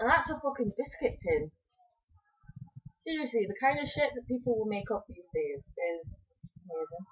And that's a fucking biscuit tin. Seriously, the kind of shit that people will make up these days is amazing.